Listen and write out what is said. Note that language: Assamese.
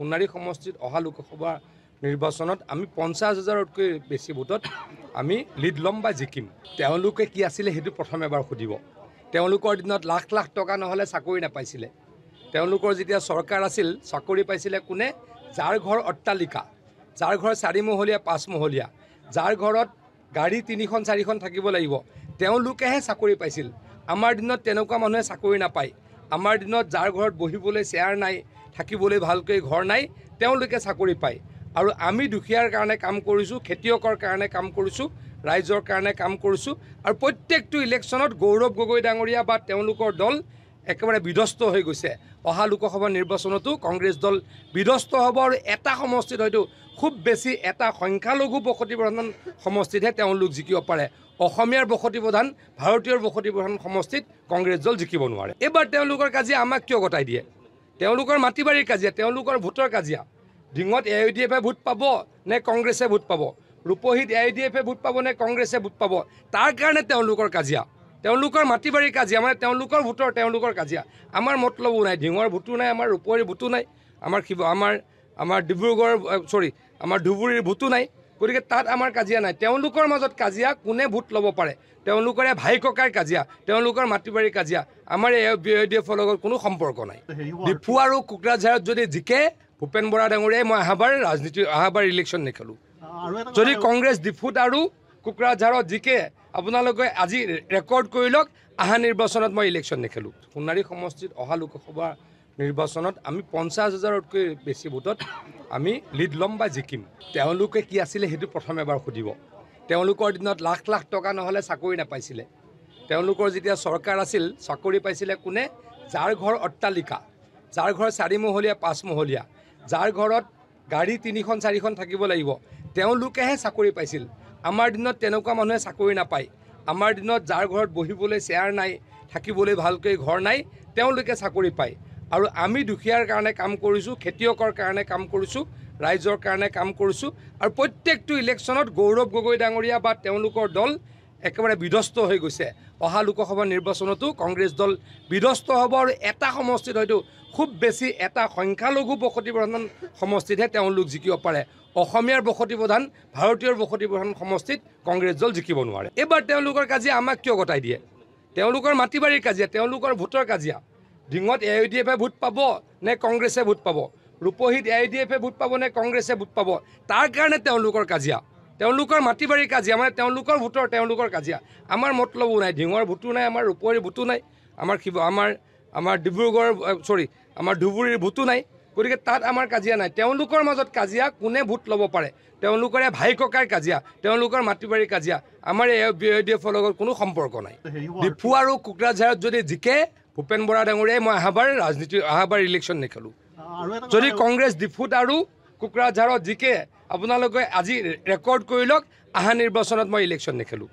সোণাৰী সমষ্টিত অহা লোকসভা নিৰ্বাচনত আমি পঞ্চাছ হাজাৰতকৈ বেছি ভোটত আমি লিড ল'ম বা জিকিম। তেওঁলোকে কি আছিলে সেইটো প্ৰথম এবাৰ সুধিব। তেওঁলোকৰ দিনত লাখ লাখ টকা নহ'লে চাকৰি নাপাইছিলে। তেওঁলোকৰ যেতিয়া চৰকাৰ আছিল চাকৰি পাইছিলে কোনে? যাৰ ঘৰ অট্টালিকা যাৰ ঘৰ চাৰিমহলীয়া পাঁচমহলীয়া যাৰ ঘৰত গাড়ী তিনিখন চাৰিখন থাকিব লাগিব তেওঁলোকেহে চাকৰি পাইছিল। আমাৰ দিনত তেনেকুৱা মানুহে চাকৰি নাপায়। আমাৰ দিনত যাৰ ঘৰত বহিবলৈ চেয়াৰ নাই থাকিবলৈ ভালকৈ ঘৰ নাই তেওঁলোকে চাকৰি পায়। আৰু আমি দুখীয়াৰ কাৰণে কাম কৰিছোঁ খেতিয়কৰ কাৰণে কাম কৰিছোঁ ৰাইজৰ কাৰণে কাম কৰিছোঁ আৰু প্ৰত্যেকটো ইলেকশ্যনত গৌৰৱ গগৈ ডাঙৰীয়া বা তেওঁলোকৰ দল একেবাৰে বিধ্বস্ত হৈ গৈছে। অহা লোকসভা নিৰ্বাচনতো কংগ্ৰেছ দল বিধ্বস্ত হ'ব আৰু এটা সমষ্টিত হয়তো খুব বেছি এটা সংখ্যালঘু বসতি প্ৰধান সমষ্টিতহে তেওঁলোক জিকিব পাৰে। অসমীয়াৰ বসতি প্ৰধান ভাৰতীয়ৰ বসতি প্ৰধান সমষ্টিত কংগ্ৰেছ দল জিকিব নোৱাৰে। এইবাৰ তেওঁলোকৰ কাজিয়া আমাক কিয় গতাই দিয়ে? তেওঁলোকৰ মাটি বাৰীৰ কাজিয়া তেওঁলোকৰ ভোটৰ কাজিয়া। ডিঙত এ আই ডি এফে ভোট পাব নে কংগ্ৰেছে ভোট পাব? ৰূপহীত এ আই ডি এফে ভোট পাব নে কংগ্ৰেছে ভোট পাব? তাৰ কাৰণে তেওঁলোকৰ কাজিয়া। তেওঁলোকৰ মাটি বাৰীৰ কাজিয়া মানে তেওঁলোকৰ ভোটৰ তেওঁলোকৰ কাজিয়া। আমাৰ মতলবো নাই ঢিঙৰ ভোটো নাই আমাৰ ৰূপহীৰ ভোটো নাই আমাৰ শিৱ আমাৰ আমাৰ ডিব্ৰুগড় চৰি আমাৰ ধুবুৰীৰ ভোটো নাই। গতিকে তাত আমাৰ কাজিয়া নাই। তেওঁলোকৰ মাজত কাজিয়া কোনে ভোট ল'ব পাৰে? তেওঁলোকৰে ভাই ককাৰ কাজিয়া তেওঁলোকৰ মাটি বাৰীৰ কাজিয়া আমাৰ এ আই ডি এফৰ লগত কোনো সম্পৰ্ক নাই। ডিফু আৰু কোকৰাঝাৰত যদি জিকে ভূপেন বৰা ডাঙৰীয়াই মই অহাবাৰ ৰাজনীতি অহাবাৰ ইলেকশ্যন নেখেলোঁ। যদি কংগ্ৰেছ ডিফুত আৰু কোকৰাঝাৰত জিকে আপোনালোকে আজি ৰেকৰ্ড কৰি লওক অহা নিৰ্বাচনত মই ইলেকশ্যন নেখেলোঁ। সোণাৰী সমষ্টিত অহা লোকসভা নিৰ্বাচনত আমি পঞ্চাছ হাজাৰতকৈ বেছি ভোটত আমি লিড ল'ম বা জিকিম। তেওঁলোকে কি আছিলে সেইটো প্ৰথম এবাৰ সুধিব। তেওঁলোকৰ দিনত লাখ লাখ টকা নহ'লে চাকৰি নাপাইছিলে। তেওঁলোকৰ যেতিয়া চৰকাৰ আছিল চাকৰি পাইছিলে কোনে? যাৰ ঘৰ অট্টালিকা যাৰ ঘৰ চাৰিমহলীয়া পাঁচমহলীয়া যাৰ ঘৰত গাড়ী তিনিখন চাৰিখন থাকিব লাগিব তেওঁলোকেহে চাকৰি পাইছিল। আমাৰ দিনত তেনেকুৱা মানুহে চাকৰি নাপায়। আমাৰ দিনত যাৰ ঘৰত বহিবলৈ চেয়াৰ নাই থাকিবলৈ ভালকৈ ঘৰ নাই তেওঁলোকে চাকৰি পায়। আৰু আমি দুখীয়াৰ কাৰণে কাম কৰিছোঁ খেতিয়কৰ কাৰণে কাম কৰিছোঁ ৰাইজৰ কাৰণে কাম কৰিছোঁ আৰু প্ৰত্যেকটো ইলেকশ্যনত গৌৰৱ গগৈ ডাঙৰীয়া বা তেওঁলোকৰ দল একেবাৰে বিধ্বস্ত হৈ গৈছে। অহা লোকসভা নিৰ্বাচনতো কংগ্ৰেছ দল বিধ্বস্ত হ'ব আৰু এটা সমষ্টিত হয়তো খুব বেছি এটা সংখ্যালঘু বসতি প্ৰধান সমষ্টিতহে তেওঁলোক জিকিব পাৰে। অসমীয়াৰ বসতি প্ৰধান ভাৰতীয়ৰ বসতি প্ৰধান সমষ্টিত কংগ্ৰেছ দল জিকিব নোৱাৰে। এইবাৰ তেওঁলোকৰ কাজিয়া আমাক কিয় গতাই দিয়ে? তেওঁলোকৰ মাটি বাৰীৰ কাজিয়া তেওঁলোকৰ ভোটৰ কাজিয়া। ডিঙত এ আই ডি এফে ভোট পাব নে কংগ্ৰেছে ভোট পাব? ৰূপহীত এ আই ডি এফে ভোট পাব নে কংগ্ৰেছে ভোট পাব? তাৰ কাৰণে তেওঁলোকৰ কাজিয়া। তেওঁলোকৰ মাটি বাৰীৰ কাজিয়া মানে তেওঁলোকৰ ভোটৰ তেওঁলোকৰ কাজিয়া। আমাৰ মতলবো নাই ঢিঙৰ ভোটো নাই আমাৰ ৰূপহীৰ ভোটো নাই আমাৰ শিৱ আমাৰ আমাৰ ডিব্ৰুগড় চৰি আমাৰ ধুবুৰীৰ ভোটো নাই। গতিকে তাত আমাৰ কাজিয়া নাই। তেওঁলোকৰ মাজত কাজিয়া কোনে ভোট ল'ব পাৰে? তেওঁলোকৰে ভাই ককাৰ কাজিয়া তেওঁলোকৰ মাটি বাৰীৰ কাজিয়া। আমাৰ এ আই ডি এফৰ লগত কোনো সম্পৰ্ক নাই। ডিফু আৰু কোকৰাঝাৰত যদি জিকে ভূপেন বৰা ডাঙৰীয়াই মই অহাবাৰ ৰাজনীতি অহাবাৰ ইলেকশ্যন নেখেলোঁ। যদি কংগ্ৰেছ ডিফুত আৰু কোকৰাঝাৰত জিকে আপোনালোকে আজি ৰেকৰ্ড কৰি লওক অহা নিৰ্বাচনত মই ইলেকশ্যন নেখেলোঁ।